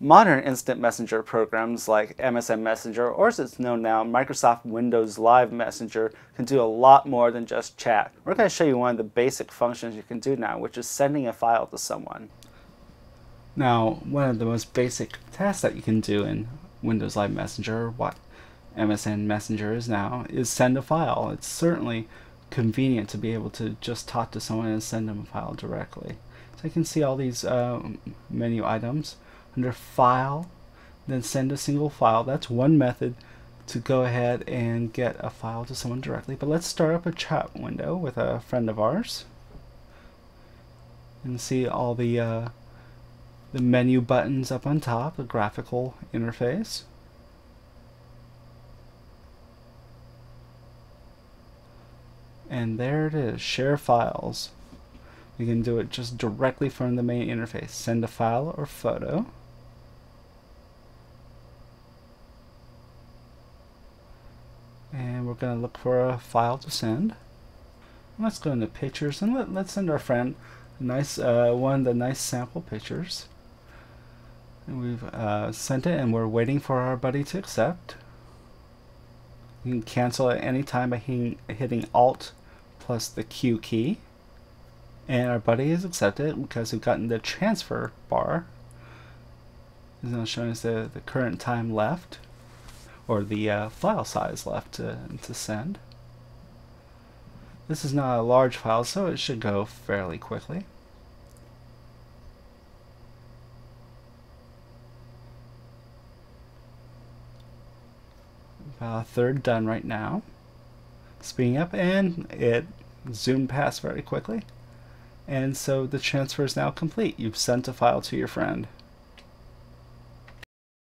Modern instant messenger programs like MSN Messenger, or as it's known now, Microsoft Windows Live Messenger, can do a lot more than just chat. We're going to show you one of the basic functions you can do now, which is sending a file to someone. Now, one of the most basic tasks that you can do in Windows Live Messenger, what MSN Messenger is now, is send a file. It's certainly convenient to be able to just talk to someone and send them a file directly. So you can see all these uh, menu items under File, then send a single file. That's one method to go ahead and get a file to someone directly. But let's start up a chat window with a friend of ours and see all the uh, the menu buttons up on top, the graphical interface. And there it is, share files. We can do it just directly from the main interface. Send a file or photo. And we're going to look for a file to send. Let's go into pictures and let, let's send our friend a nice uh, one of the nice sample pictures. And we've uh, sent it and we're waiting for our buddy to accept. You can cancel at any time by hitting Alt plus the Q key. And our buddy is accepted because we've gotten the transfer bar. It's now showing us the, the current time left, or the uh, file size left to, to send. This is not a large file, so it should go fairly quickly. About a third done right now. Speeding up, and it zoomed past very quickly. And so the transfer is now complete. You've sent a file to your friend.